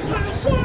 茶山。